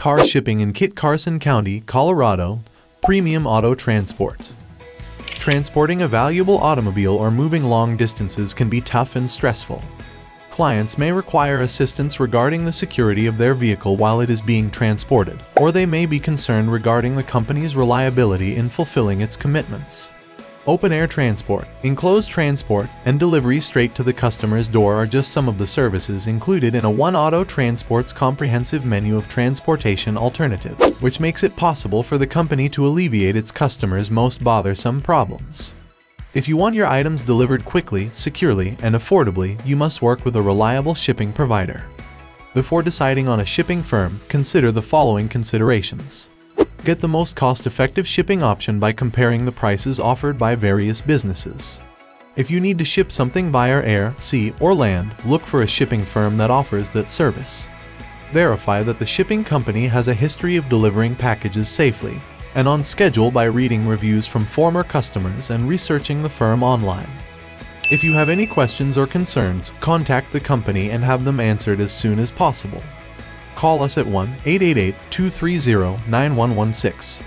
Car shipping in Kit Carson County, Colorado, Premium Auto Transport. Transporting a valuable automobile or moving long distances can be tough and stressful. Clients may require assistance regarding the security of their vehicle while it is being transported, or they may be concerned regarding the company's reliability in fulfilling its commitments. Open air transport, enclosed transport, and delivery straight to the customer's door are just some of the services included in A1 Auto Transport's comprehensive menu of transportation alternatives, which makes it possible for the company to alleviate its customers' most bothersome problems. If you want your items delivered quickly, securely, and affordably, you must work with a reliable shipping provider. Before deciding on a shipping firm, consider the following considerations. Get the most cost-effective shipping option by comparing the prices offered by various businesses. If you need to ship something via air, sea, or land, look for a shipping firm that offers that service. Verify that the shipping company has a history of delivering packages safely and on schedule by reading reviews from former customers and researching the firm online. If you have any questions or concerns, contact the company and have them answered as soon as possible call us at 1 888 230 9116